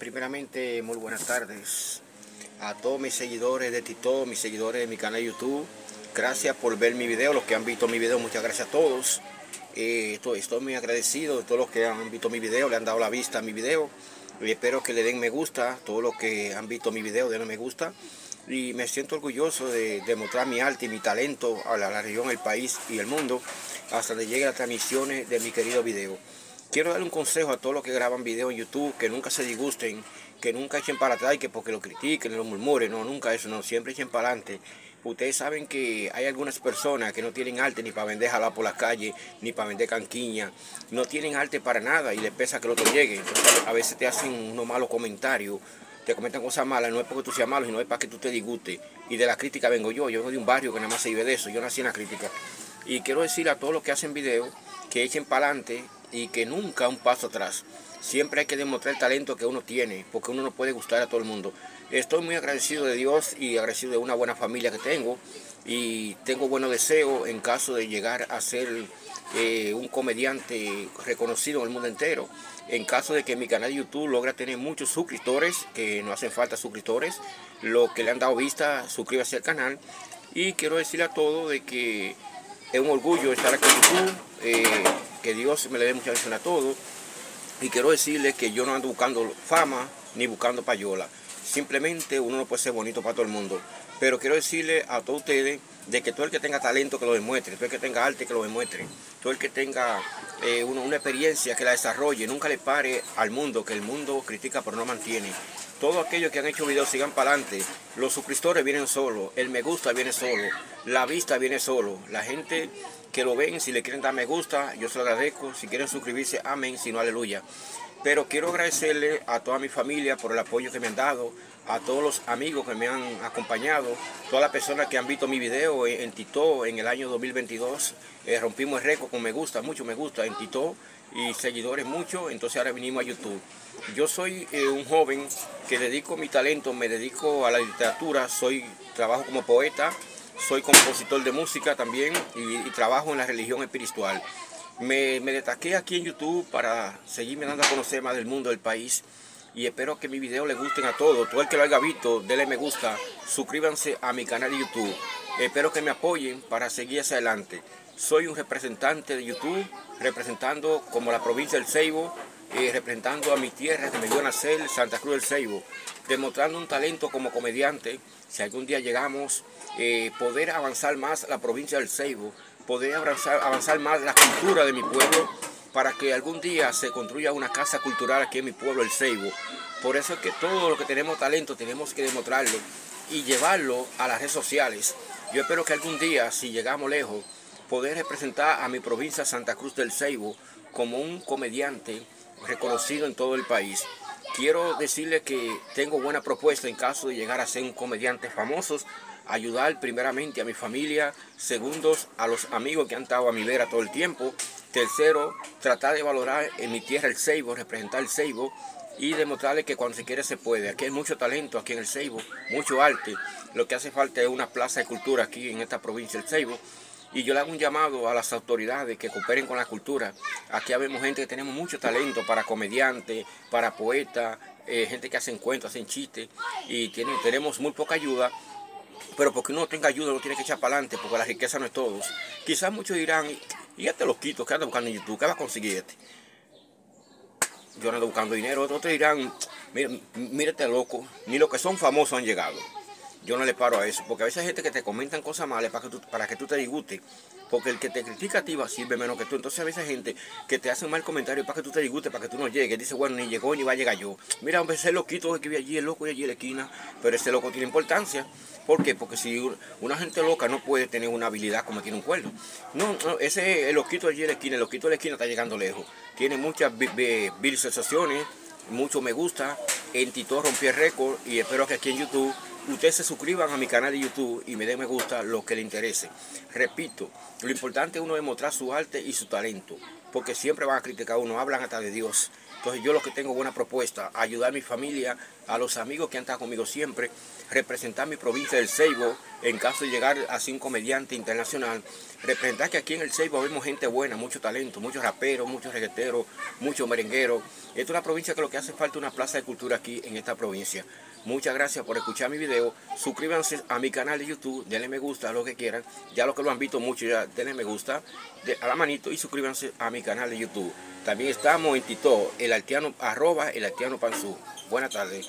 primeramente muy buenas tardes a todos mis seguidores de Tito, mis seguidores de mi canal YouTube. Gracias por ver mi video, los que han visto mi video, muchas gracias a todos. Eh, estoy, estoy, muy agradecido de todos los que han visto mi video, le han dado la vista a mi video. Y espero que le den me gusta, todos los que han visto mi video, denle me gusta. Y me siento orgulloso de demostrar mi arte y mi talento a la, región, el país y el mundo, hasta que llegue las transmisiones de mi querido video. Quiero darle un consejo a todos los que graban videos en YouTube, que nunca se disgusten, que nunca echen para atrás que porque lo critiquen, lo murmuren, no, nunca eso, no, siempre echen para adelante. Ustedes saben que hay algunas personas que no tienen arte ni para vender jalá por las calles, ni para vender canquiña, no tienen arte para nada y les pesa que el otro llegue. A veces te hacen unos malos comentarios, te comentan cosas malas, no es porque tú seas malo, sino es para que tú te disgustes. Y de la crítica vengo yo, yo vengo de un barrio que nada más se vive de eso, yo nací en la crítica. Y quiero decir a todos los que hacen videos que echen para adelante, y que nunca un paso atrás. Siempre hay que demostrar el talento que uno tiene, porque uno no puede gustar a todo el mundo. Estoy muy agradecido de Dios y agradecido de una buena familia que tengo y tengo buenos deseos en caso de llegar a ser eh, un comediante reconocido en el mundo entero. En caso de que mi canal de YouTube logra tener muchos suscriptores, que no hacen falta suscriptores, los que le han dado vista, suscríbase al canal. Y quiero decirle a todos de que es un orgullo estar aquí en YouTube. Eh, que Dios me le dé mucha bendición a todos. Y quiero decirles que yo no ando buscando fama ni buscando payola. Simplemente uno no puede ser bonito para todo el mundo. Pero quiero decirle a todos ustedes de que todo el que tenga talento que lo demuestre, todo el que tenga arte que lo demuestre, todo el que tenga eh, una, una, experiencia que la desarrolle, nunca le pare al mundo, que el mundo critica pero no mantiene. Todos aquellos que han hecho videos sigan para adelante. Los suscriptores vienen solos, el me gusta viene solo, la vista viene solo. La gente que lo ven, si le quieren dar me gusta, yo se lo agradezco. Si quieren suscribirse, amén, si no, aleluya. Pero quiero agradecerle a toda mi familia por el apoyo que me han dado, a todos los amigos que me han acompañado, todas las personas que han visto mi video en, Tito en el año 2022. Eh, rompimos el récord con me gusta, mucho me gusta en Tito y seguidores mucho, entonces ahora venimos a YouTube. Yo soy eh, un joven que dedico mi talento, me dedico a la literatura, soy trabajo como poeta, soy compositor de música también y, trabajo en la religión espiritual. Me, me, destaqué aquí en YouTube para seguirme dando a conocer más del mundo, del país. Y espero que mis videos les gusten a todos. Todo el que lo haya visto, denle me gusta. Suscríbanse a mi canal de YouTube. Espero que me apoyen para seguir hacia adelante. Soy un representante de YouTube, representando como la provincia del Ceibo, eh, representando a mi tierra que me dio nacer, Santa Cruz del Ceibo, demostrando un talento como comediante. Si algún día llegamos, eh, poder avanzar más la provincia del Ceibo, poder avanzar, avanzar más la cultura de mi pueblo para que algún día se construya una casa cultural aquí en mi pueblo, el Ceibo. Por eso es que todos los que tenemos talento tenemos que demostrarlo y llevarlo a las redes sociales. Yo espero que algún día, si llegamos lejos, poder representar a mi provincia Santa Cruz del Ceibo como un comediante reconocido en todo el país. Quiero decirle que tengo buena propuesta en caso de llegar a ser un comediante famoso ayudar primeramente a mi familia, segundos a los amigos que han estado a mi vera todo el tiempo, tercero, tratar de valorar en mi tierra el Ceibo, representar el Ceibo y demostrarle que cuando se quiere se puede. Aquí hay mucho talento, aquí en el Ceibo, mucho arte. Lo que hace falta es una plaza de cultura aquí en esta provincia del Ceibo. Y yo le hago un llamado a las autoridades que cooperen con la cultura. Aquí vemos gente que tenemos mucho talento para comediantes, para poetas, eh, gente que hacen cuentos, hacen chistes y tenemos muy poca ayuda pero porque uno tenga ayuda, no tiene que echar para adelante, porque la riqueza no es todo. Quizás muchos dirán, y este loquito que anda buscando en YouTube, ¿qué va a conseguir este? Yo ando buscando dinero, otros dirán, mire, este loco, ni los que son famosos han llegado. Yo no le paro a eso, porque a veces hay gente que te comentan cosas malas para que tú, para que tú te disgustes. Porque el que te critica a ti va sirve menos que tú. Entonces a veces hay gente que te hace un mal comentario para que tú te disgustes, para que tú no llegues. Dice, bueno, ni llegó ni va a llegar yo. Mira, hombre, ese loquito que vi allí, el loco y allí en la esquina. Pero ese loco tiene importancia. ¿Por qué? Porque si una gente loca no puede tener una habilidad como tiene un cuerno. No, no ese el loquito allí en la esquina, el loquito de la esquina está llegando lejos. Tiene muchas visualizaciones, mucho me gusta. En Tito rompí récord y espero que aquí en YouTube ustedes se suscriban a mi canal de YouTube y me den me gusta lo que les interese. Repito, lo importante es uno demostrar su arte y su talento, porque siempre van a criticar a uno, hablan hasta de Dios. Entonces yo lo que tengo buena propuesta, ayudar a mi familia, a los amigos que han estado conmigo siempre, representar mi provincia del Ceibo, en caso de llegar a ser un comediante internacional, representar que aquí en el Ceibo vemos gente buena, mucho talento, muchos raperos, muchos regueteros, muchos merengueros. Esta es una provincia que lo que hace falta una plaza de cultura aquí en esta provincia. Muchas gracias por escuchar mi video. Suscríbanse a mi canal de YouTube, denle me gusta, lo que quieran. Ya lo que lo han visto mucho, ya denle me gusta a la manito y suscríbanse a mi canal de YouTube. También estamos en Tito, el arteano, arroba el arteano panzú. Buenas tardes.